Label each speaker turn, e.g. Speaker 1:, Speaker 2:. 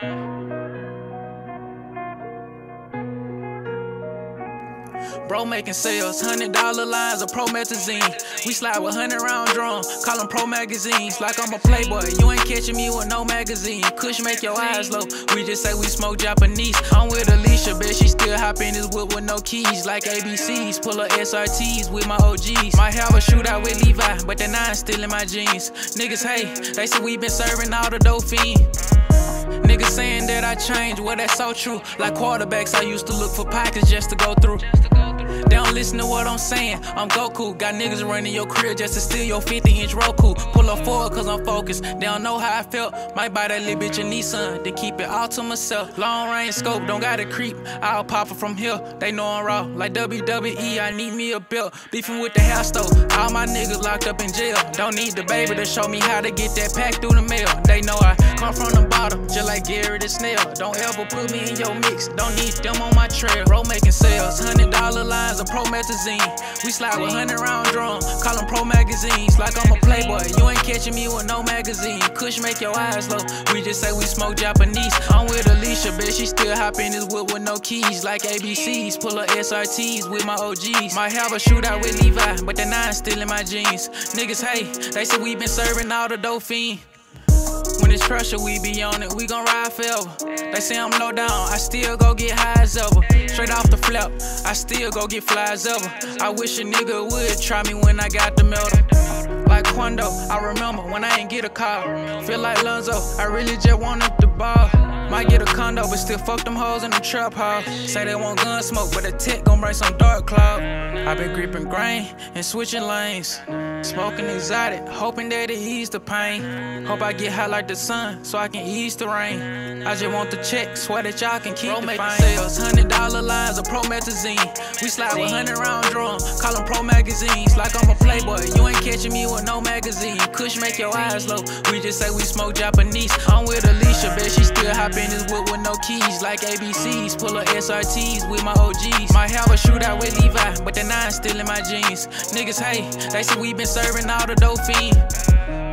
Speaker 1: Bro making sales, hundred dollar lines of promethazine. We slide with hundred round drum, call them pro magazines. Like I'm a playboy, you ain't catching me with no magazine. Kush make your eyes low, we just say we smoke Japanese. I'm with Alicia, bet she still hop in this whip with no keys. Like ABCs, pull up SRTs with my OGs. Might have a shootout with Levi, but the nine still in my jeans. Niggas, hey, they say we been serving all the dope fiend. Niggas saying that I changed, well that's so true. Like quarterbacks, I used to look for pockets just to go through. They don't listen to what I'm saying. I'm Goku. Got niggas running your career just to steal your 50 inch Roku. Pull up forward cause I'm focused. They don't know how I felt. Might buy that little bitch a Nissan. Then keep it all to myself. Long range scope, don't gotta creep. I'll pop it from here. They know I'm raw. Like WWE, I need me a belt. Beefing with the house though. All my niggas locked up in jail. Don't need the baby to show me how to get that pack through the mail. They know I from the bottom, just like Gary the Snail. Don't ever put me in your mix. Don't need them on my trail. Roll making sales. Hundred dollar lines of pro promethazine. We slide with hundred round drum, call them pro magazines. Like I'm a playboy, you ain't catching me with no magazine. Kush make your eyes low. We just say we smoke Japanese. I'm with Alicia, bet she still hop in this whip with no keys. Like ABCs, pull up SRTs with my OGs. Might have a shootout with Levi, but the nine still in my jeans. Niggas, hey, they say we been serving all the dope fiend. It's pressure, we be on it, we gon' ride forever. They say I'm low down, I still go get high as ever. Straight off the flap, I still go get fly as ever. I wish a nigga would try me when I got the metal. Like Quando, I remember when I ain't get a car. Feel like Lonzo, I really just wanted the ball. Might get a condo, but still fuck them hoes in the trap house. Say they want gun smoke, but a tech gon' bring some dark cloud. i been gripping grain and switching lanes. Smoking exotic, hoping that it ease the pain. Hope I get high like the sun, so I can ease the rain. I just want the check, swear that y'all can keep Bro, the fine. sales, hundred dollar lines of promethazine. We slide with hundred round drum, call them pro magazines. Like I'm a playboy, you ain't catching me with no magazine. Kush make your eyes low, we just say we smoke Japanese. I'm with Alicia, bet she still hop in this whip with no keys. Like ABCs, pull up SRTs with my OGs. Might have a shootout with Levi, but the nine still in my jeans. Niggas, hey, they say we been serving all the dope fiend.